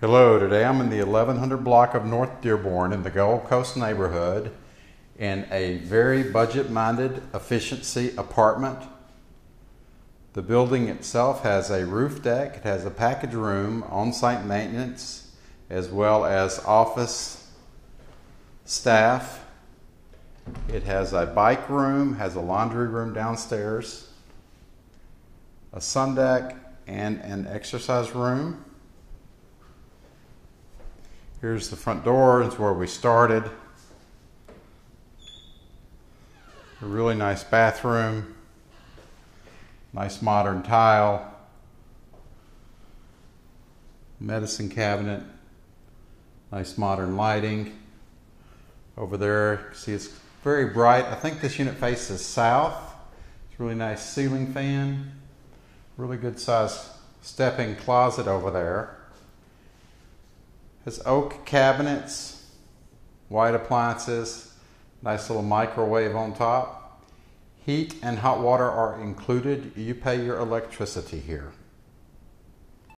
Hello, today I'm in the 1100 block of North Dearborn in the Gold Coast neighborhood in a very budget minded efficiency apartment. The building itself has a roof deck, it has a package room, on site maintenance, as well as office staff. It has a bike room, has a laundry room downstairs, a sun deck, and an exercise room. Here's the front door, it's where we started. A really nice bathroom, nice modern tile, medicine cabinet, nice modern lighting. Over there, see it's very bright. I think this unit faces south. It's a really nice ceiling fan, really good size step-in closet over there. Has oak cabinets, white appliances, nice little microwave on top. Heat and hot water are included. You pay your electricity here.